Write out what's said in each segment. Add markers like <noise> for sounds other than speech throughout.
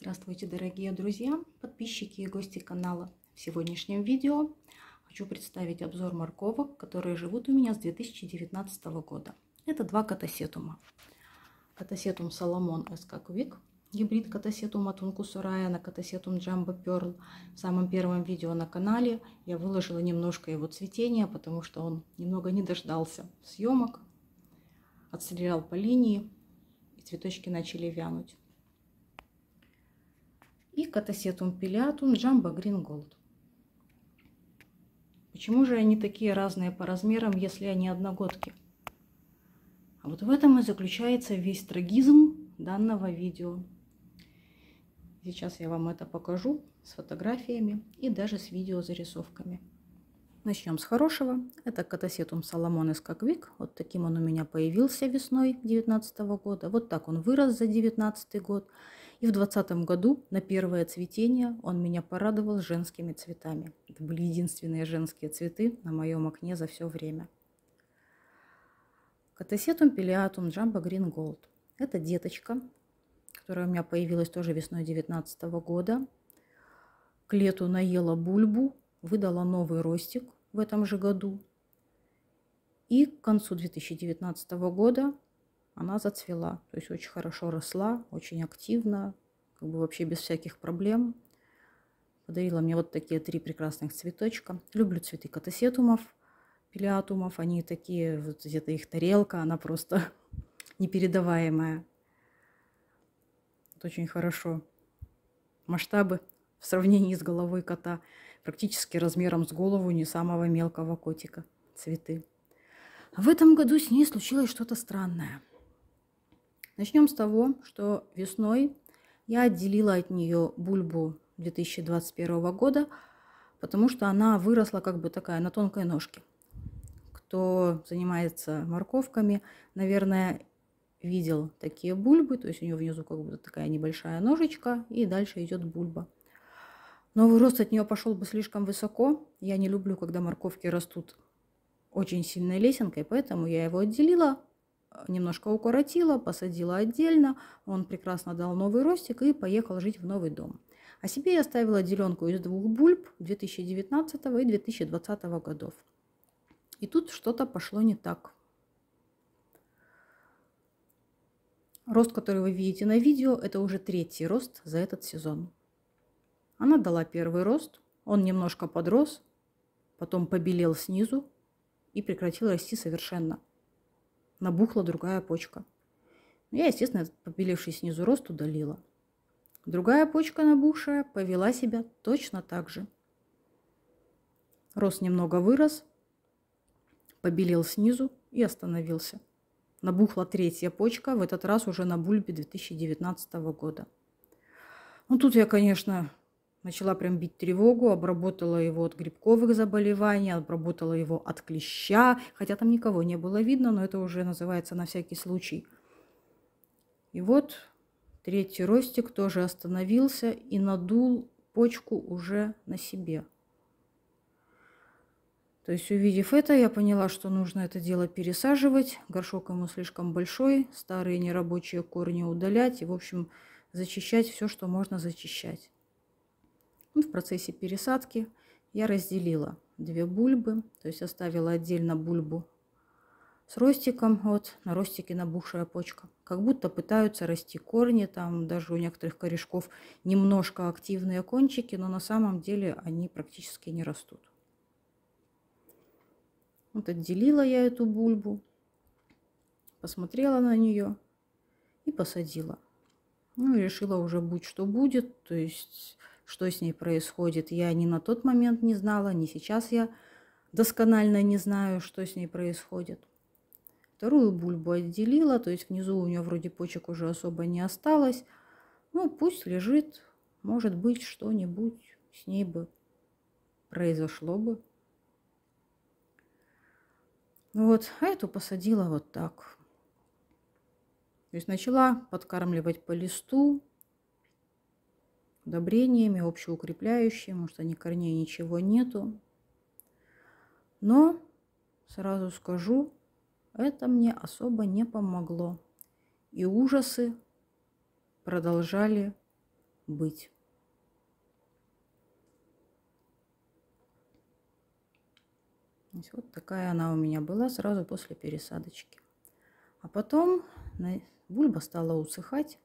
Здравствуйте, дорогие друзья, подписчики и гости канала. В сегодняшнем видео хочу представить обзор морковок, которые живут у меня с 2019 года. Это два катасетума. Катасетум Соломон Quick, гибрид катасетума Тункусу на катасетум Jumbo Pearl. В самом первом видео на канале я выложила немножко его цветения, потому что он немного не дождался съемок, отстрелял по линии, и цветочки начали вянуть и катасетум пилиатум Jumbo Green Gold. Почему же они такие разные по размерам, если они одногодки? А вот в этом и заключается весь трагизм данного видео. Сейчас я вам это покажу с фотографиями и даже с видеозарисовками. Начнем с хорошего. Это катасетум Соломонес Каквик. Вот таким он у меня появился весной 2019 года. Вот так он вырос за 2019 год. И в 2020 году на первое цветение он меня порадовал женскими цветами. Это были единственные женские цветы на моем окне за все время. Катасетум пилиатум Jumbo Green Gold. Это деточка, которая у меня появилась тоже весной 2019 года. К лету наела бульбу, выдала новый ростик в этом же году. И к концу 2019 года она зацвела. То есть очень хорошо росла, очень активно, как бы вообще без всяких проблем. Подарила мне вот такие три прекрасных цветочка. Люблю цветы катасетумов, пилиатумов. Они такие, вот где-то их тарелка, она просто <laughs> непередаваемая. Вот очень хорошо. Масштабы в сравнении с головой кота практически размером с голову не самого мелкого котика. Цветы. В этом году с ней случилось что-то странное. Начнем с того, что весной я отделила от нее бульбу 2021 года, потому что она выросла как бы такая на тонкой ножке. Кто занимается морковками, наверное, видел такие бульбы, то есть у нее внизу как бы такая небольшая ножечка, и дальше идет бульба. Новый рост от нее пошел бы слишком высоко. Я не люблю, когда морковки растут очень сильной лесенкой, поэтому я его отделила, немножко укоротила, посадила отдельно. Он прекрасно дал новый ростик и поехал жить в новый дом. А себе я оставила деленку из двух бульб 2019 и 2020 годов. И тут что-то пошло не так. Рост, который вы видите на видео, это уже третий рост за этот сезон. Она дала первый рост, он немножко подрос, потом побелел снизу и прекратил расти совершенно набухла другая почка. Я, естественно, побелевший снизу рост удалила. Другая почка набухшая повела себя точно так же. Рост немного вырос, побелел снизу и остановился. Набухла третья почка, в этот раз уже на бульбе 2019 года. Ну, тут я, конечно, Начала прям бить тревогу, обработала его от грибковых заболеваний, обработала его от клеща, хотя там никого не было видно, но это уже называется на всякий случай. И вот третий ростик тоже остановился и надул почку уже на себе. То есть, увидев это, я поняла, что нужно это дело пересаживать. Горшок ему слишком большой, старые нерабочие корни удалять и, в общем, зачищать все, что можно зачищать. И в процессе пересадки я разделила две бульбы, то есть оставила отдельно бульбу с ростиком, вот на ростике набухшая почка. Как будто пытаются расти корни, там даже у некоторых корешков немножко активные кончики, но на самом деле они практически не растут. Вот отделила я эту бульбу, посмотрела на нее и посадила. Ну решила уже будь что будет, то есть что с ней происходит. Я ни на тот момент не знала, ни сейчас я досконально не знаю, что с ней происходит. Вторую бульбу отделила, то есть внизу у нее вроде почек уже особо не осталось. Ну, пусть лежит, может быть, что-нибудь с ней бы произошло бы. Вот, а эту посадила вот так. То есть начала подкармливать по листу, удобрениями, общеукрепляющими, может, они корней ничего нету. Но, сразу скажу, это мне особо не помогло. И ужасы продолжали быть. Вот такая она у меня была сразу после пересадочки. А потом бульба стала усыхать,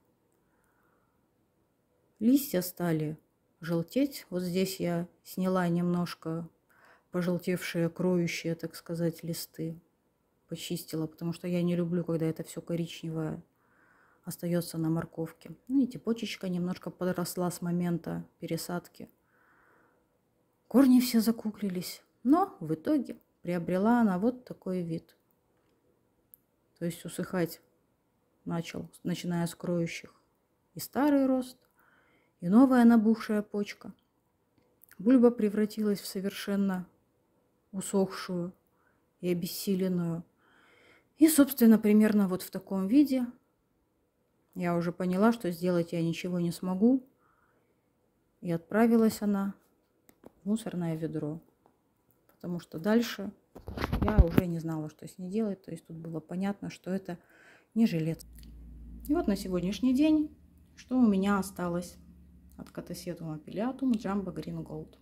листья стали желтеть. Вот здесь я сняла немножко пожелтевшие, кроющие, так сказать, листы. Почистила, потому что я не люблю, когда это все коричневое остается на морковке. Ну, видите, почечка немножко подросла с момента пересадки. Корни все закуклились. Но в итоге приобрела она вот такой вид. То есть усыхать начал, начиная с кроющих и старый рост, и новая набухшая почка. Бульба превратилась в совершенно усохшую и обессиленную. И, собственно, примерно вот в таком виде я уже поняла, что сделать я ничего не смогу. И отправилась она в мусорное ведро. Потому что дальше я уже не знала, что с ней делать. То есть тут было понятно, что это не жилец. И вот на сегодняшний день, что у меня осталось от катасетума пилиатум Jumbo Green Gold.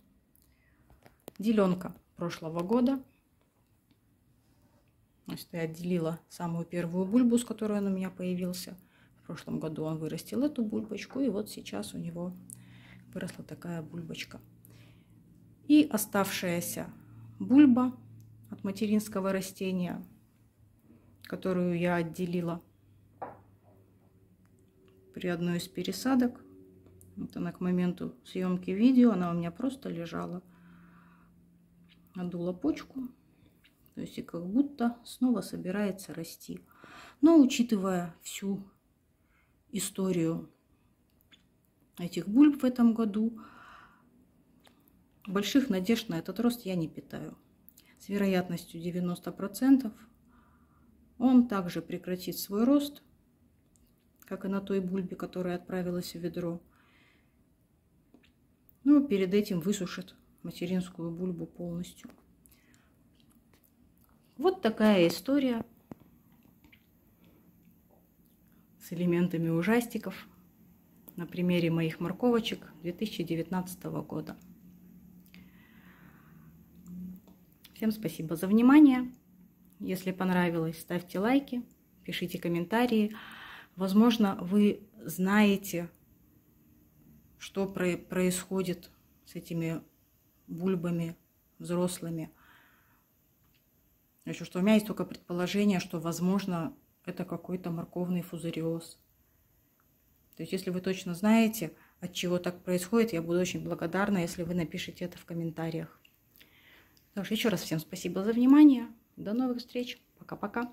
Деленка прошлого года. Значит, я отделила самую первую бульбу, с которой он у меня появился. В прошлом году он вырастил эту бульбочку, и вот сейчас у него выросла такая бульбочка. И оставшаяся бульба от материнского растения, которую я отделила при одной из пересадок. Вот она к моменту съемки видео, она у меня просто лежала. Надула почку, то есть и как будто снова собирается расти. Но учитывая всю историю этих бульб в этом году, больших надежд на этот рост я не питаю. С вероятностью 90% он также прекратит свой рост, как и на той бульбе, которая отправилась в ведро. Ну, перед этим высушит материнскую бульбу полностью. Вот такая история с элементами ужастиков на примере моих морковочек 2019 года. Всем спасибо за внимание. Если понравилось, ставьте лайки, пишите комментарии. Возможно, вы знаете, что происходит с этими бульбами взрослыми. Еще что у меня есть только предположение, что, возможно, это какой-то морковный фузариоз. То есть, если вы точно знаете, от чего так происходит, я буду очень благодарна, если вы напишите это в комментариях. Так что еще раз всем спасибо за внимание. До новых встреч. Пока-пока.